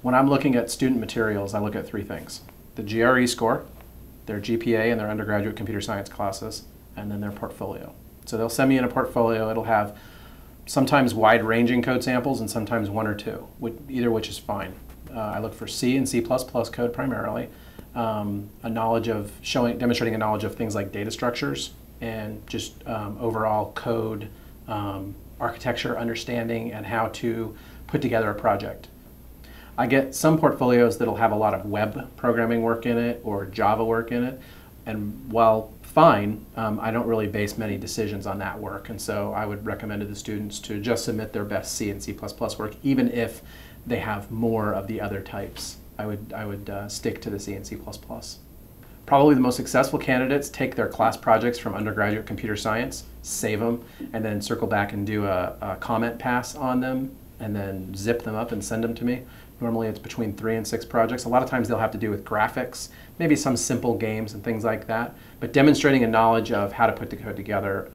When I'm looking at student materials, I look at three things the GRE score, their GPA and their undergraduate computer science classes, and then their portfolio. So they'll send me in a portfolio, it'll have sometimes wide ranging code samples and sometimes one or two, either which is fine. Uh, I look for C and C++ code primarily, um, a knowledge of showing, demonstrating a knowledge of things like data structures and just um, overall code um, architecture understanding and how to put together a project. I get some portfolios that'll have a lot of web programming work in it or Java work in it. And while fine, um, I don't really base many decisions on that work. And so I would recommend to the students to just submit their best C and C++ work, even if they have more of the other types. I would, I would uh, stick to the C and C++. Probably the most successful candidates take their class projects from undergraduate computer science, save them, and then circle back and do a, a comment pass on them, and then zip them up and send them to me. Normally it's between three and six projects. A lot of times they'll have to do with graphics, maybe some simple games and things like that, but demonstrating a knowledge of how to put the code together